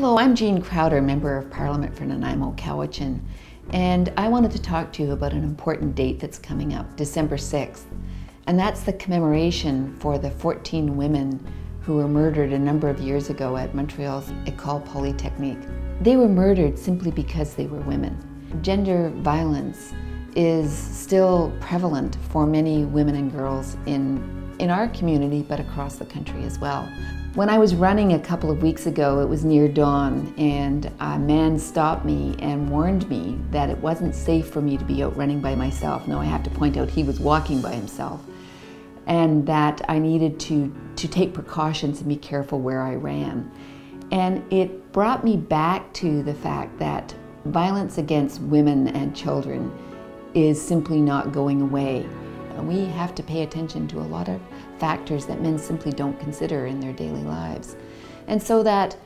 Hello, I'm Jean Crowder, Member of Parliament for Nanaimo Cowichan, and I wanted to talk to you about an important date that's coming up, December 6th, and that's the commemoration for the 14 women who were murdered a number of years ago at Montreal's École Polytechnique. They were murdered simply because they were women. Gender violence is still prevalent for many women and girls in, in our community, but across the country as well. When I was running a couple of weeks ago, it was near dawn, and a man stopped me and warned me that it wasn't safe for me to be out running by myself. No, I have to point out he was walking by himself, and that I needed to, to take precautions and be careful where I ran. And it brought me back to the fact that violence against women and children is simply not going away. We have to pay attention to a lot of factors that men simply don't consider in their daily lives. And so that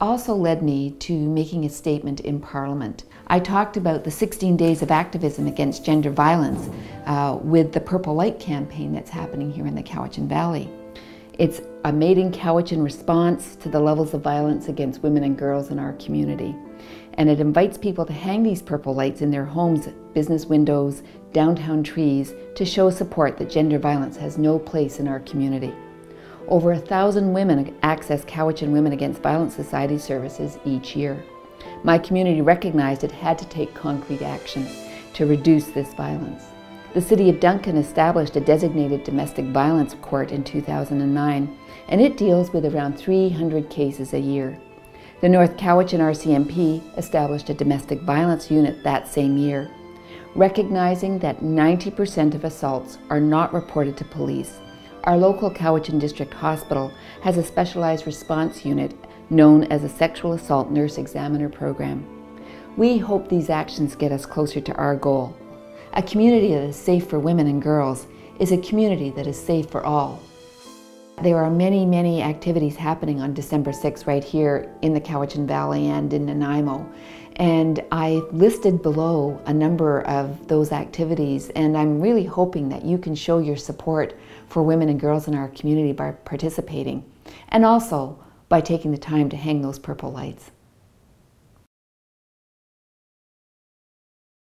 also led me to making a statement in Parliament. I talked about the 16 days of activism against gender violence uh, with the Purple Light campaign that's happening here in the Cowichan Valley. It's a made in Cowichan response to the levels of violence against women and girls in our community. And it invites people to hang these purple lights in their homes, business windows, downtown trees to show support that gender violence has no place in our community. Over a thousand women access Cowichan Women Against Violence Society services each year. My community recognized it had to take concrete action to reduce this violence. The City of Duncan established a designated domestic violence court in 2009, and it deals with around 300 cases a year. The North Cowichan RCMP established a domestic violence unit that same year recognizing that 90% of assaults are not reported to police. Our local Cowichan District Hospital has a specialized response unit known as a Sexual Assault Nurse Examiner Program. We hope these actions get us closer to our goal. A community that is safe for women and girls is a community that is safe for all. There are many, many activities happening on December 6th right here in the Cowichan Valley and in Nanaimo. And I listed below a number of those activities, and I'm really hoping that you can show your support for women and girls in our community by participating, and also by taking the time to hang those purple lights.